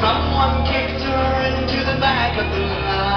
Someone kicked her into the back of the house.